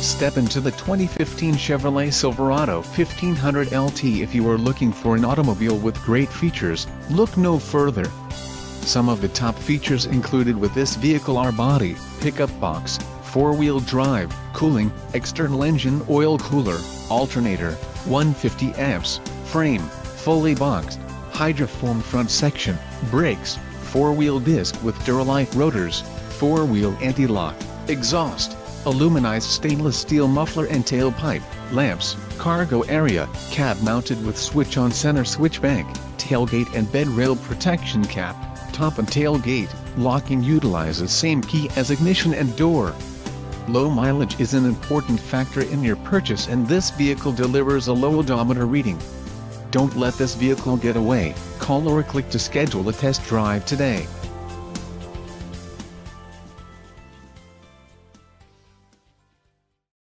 Step into the 2015 Chevrolet Silverado 1500 LT if you are looking for an automobile with great features, look no further. Some of the top features included with this vehicle are body, pickup box, four-wheel drive, cooling, external engine oil cooler, alternator, 150 amps, frame, fully boxed, hydroform front section, brakes, four-wheel disc with Duralife rotors, four-wheel anti-lock, exhaust, aluminized stainless steel muffler and tailpipe, lamps, cargo area, cab mounted with switch-on center switch bank, tailgate and bed rail protection cap, top and tailgate, locking utilizes same key as ignition and door. Low mileage is an important factor in your purchase and this vehicle delivers a low odometer reading. Don't let this vehicle get away, call or click to schedule a test drive today.